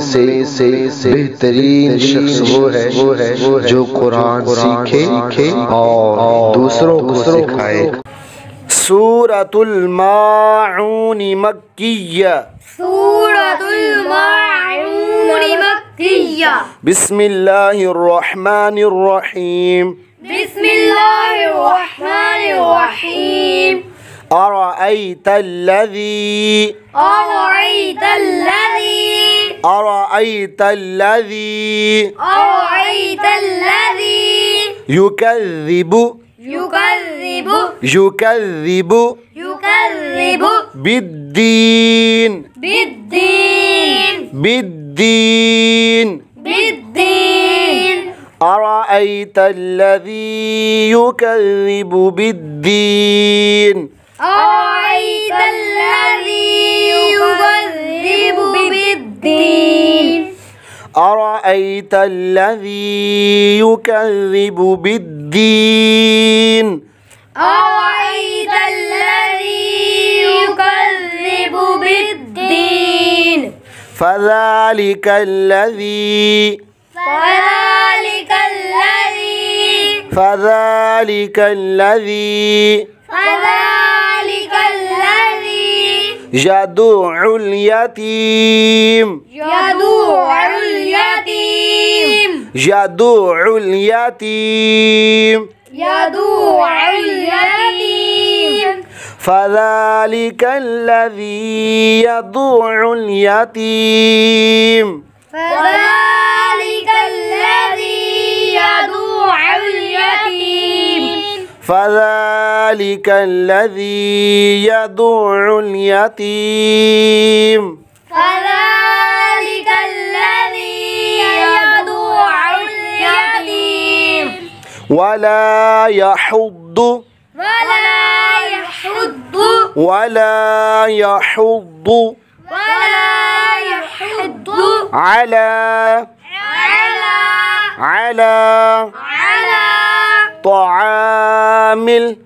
سے سے بہترین شخص وہ ہے جو قرآن سیکھے اور دوسروں کو سکھائے۔ سورة المعون مکیہ سورة المعون مکیہ مكية بسم الله الرحمن الرحيم. بسم الله الرحمن الرحيم. أرأيت الذي أرأيت الذي أرأيت الذي أرأيت الذي يكذب يكذب يكذب يكذب بالدين. بالدين. بالدين. بالدين. أرأيت الذي يكذب بالدين؟ أرأيت الذي يكذب بالدين؟ أرأيت الذي يكذب بالدين؟ أرأيت الذي يكذب بالدين فذلك الذي فذلك الذي فذلك الذي فذلك الذي يدع اليتيم. يدوع اليتيم. يدع اليتيم. يدوع اليتيم. فذلك الذي يدع اليتيم. فذلك الذي يدوع اليتيم. فذلك الذي يدع اليتيم. فذلك الذي يدوع اليتيم. ولا يحض ولا يحض ولا يحض ولا يحض على على على على طعام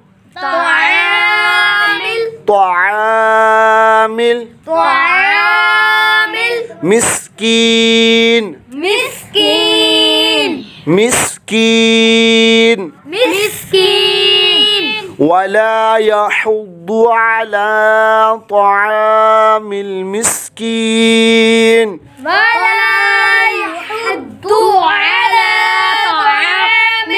طعام طعام طعام مسكين. مسكين. مسكين. مسكين. ولا يحض على طعام المسكين. ولا يحض على طعام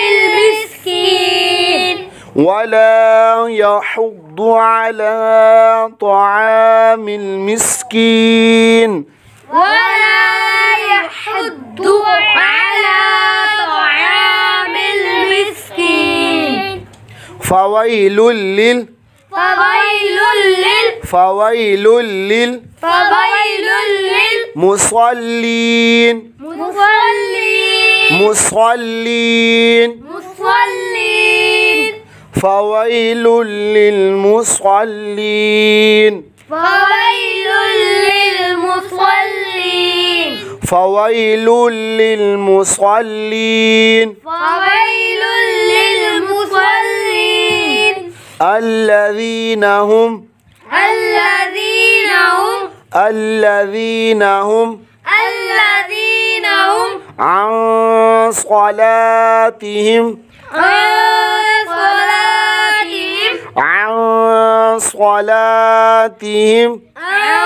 المسكين. ولا يحض على طعام المسكين. ولا فويل لل فويل لل فويل لل فويل مصلين للمصلين مصلين مصلين فويل للمصلين فويل للمصلين فويل للمصلين فويل للمصلين الذين هم الذين هم الذين هم الذين هم عن صلاتهم عن صلاتهم عن صلاتهم عن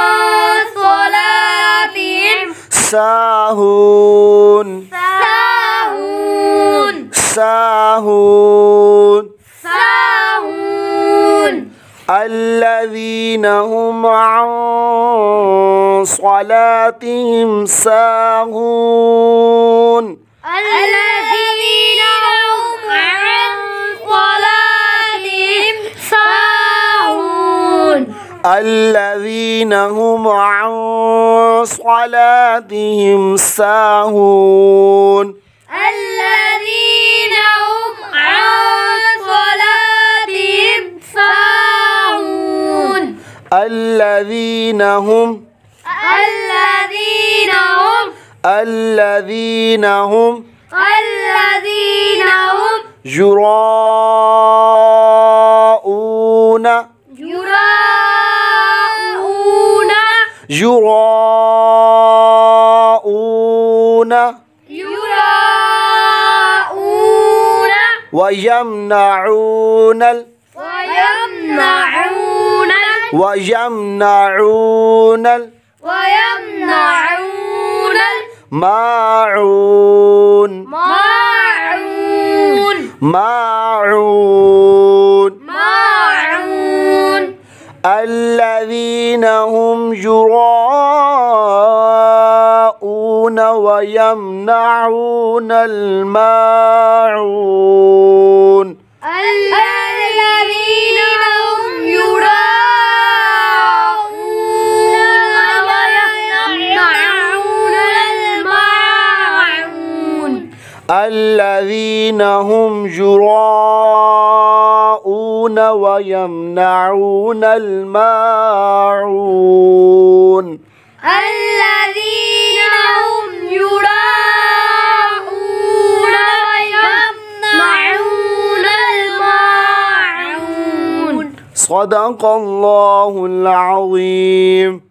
صلاتهم ساهون ساهون ساهون ساهون الذين هم عن صلاتهم ساهون. الذين هم عن صلاتهم ساهون. الذين هم عن صلاتهم ساهون. الذين هم عن الذين هم الذين هم الذين هم الذين هم يراءون يراءون يراءون يراءون ويمنعون ويمنعون ويمنعون ال- ويمنعون ماعون الماعون ماعون ماعون الذين هم يراءون ويمنعون الماعون. الذين هم يراءون ويمنعون الماعون. الذين هم يراءون ويمنعون الماعون. صدق الله العظيم.